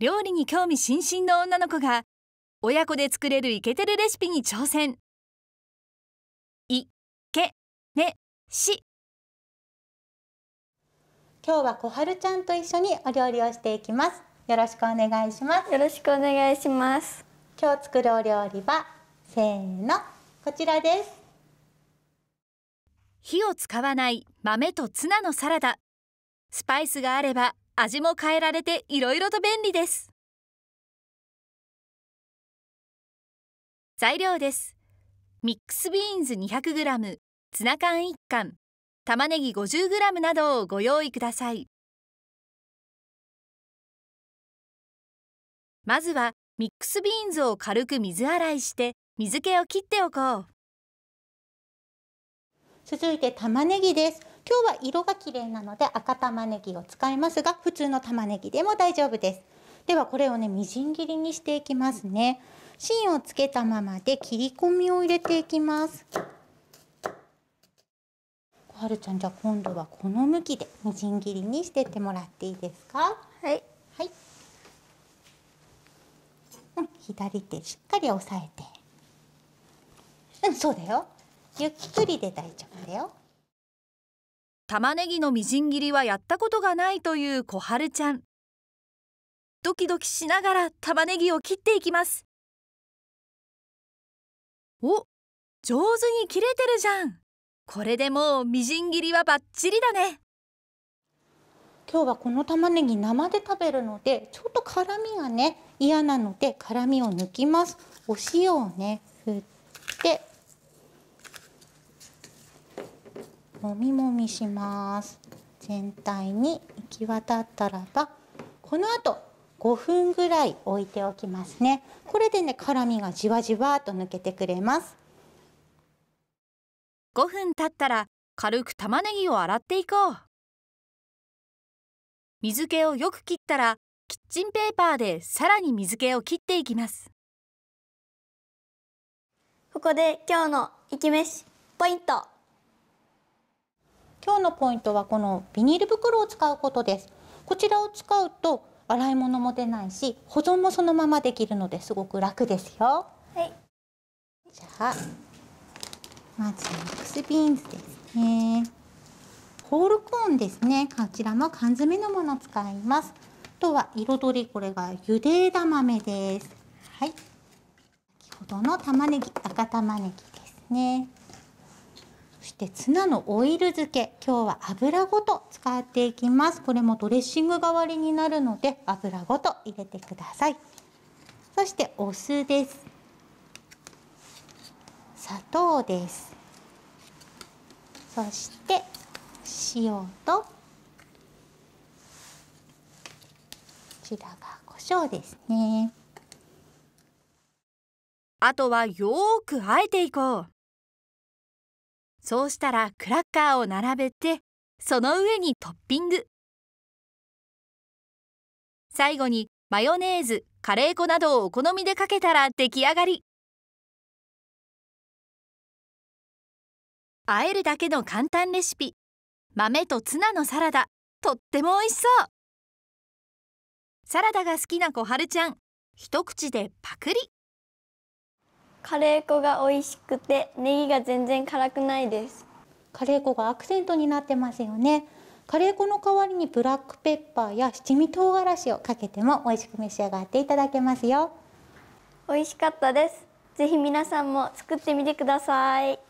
料理に興味津々の女の子が親子で作れるイケてるレシピに挑戦。いけねし今日は小春ちゃんと一緒にお料理をしていきます。よろしくお願いします。よろしくお願いします。今日作るお料理はせーの。こちらです。火を使わない豆とツナのサラダ。スパイスがあれば味も変えられていろいろと便利です。材料です。ミックスビーンズ 200g ツナ缶1缶玉ねぎ 50g などをご用意ください。まずはミックスビーンズを軽く水洗いして水気を切っておこう。続いて玉ねぎです。今日は色が綺麗なので赤玉ねぎを使いますが普通の玉ねぎでも大丈夫です。ではこれをねみじん切りにしていきますね。芯をつけたままで切り込みを入れていきます。小春ちゃんじゃあ今度はこの向きでみじん切りにしてってもらっていいですか？はい。はい、うん、左手しっかり押さえて。うんそうだよ。ゆっくりで大丈夫だよ玉ねぎのみじん切りはやったことがないという小春ちゃん。ドキドキしながら玉ねぎを切っていきます。お上手に切れてるじゃん。これでもうみじん切りはバッチリだね。今日はこの玉ねぎ生で食べるのでちょっと辛みがね嫌なので辛みを抜きます。お塩をね振って。もみもみします。全体に行き渡ったらばこの後5分ぐらい置いておきますね。これでね辛みがじわじわと抜けてくれます。5分経ったら軽く玉ねぎを洗っていこう。水気をよく切ったらキッチンペーパーでさらに水気を切っていきます。ここで今日のイキ飯ポイント今日のポイントはこのビニール袋を使うことです。こちらを使うと洗い物も出ないし保存もそのままできるのですごく楽ですよ。はい。じゃあまずミックスビーンズですね。ホールコーンですね。こちらも缶詰のものを使います。あとは彩りこれがゆで枝豆です。はい。先ほどの玉ねぎ赤玉ねぎですねそしてツナのオイル漬け今日は油ごと使っていきます。これもドレッシング代わりになるので油ごと入れてください。そしてお酢です。砂糖です。そして塩とこちらが胡椒ですね。あとはよーくあえていこう。そうしたらクラッカーを並べてその上にトッピング。最後にマヨネーズカレー粉などをお好みでかけたら出来上がり。あえるだけの簡単レシピ。豆とツナのサラダ。とっても美味しそう。サラダが好きな小春ちゃん。一口でパクリ。カレー粉が美味しくてネギが全然辛くないです。カレー粉がアクセントになってますよね。カレー粉の代わりにブラックペッパーや七味唐辛子をかけても美味しく召し上がっていただけますよ。美味しかったです。ぜひ皆さんも作ってみてください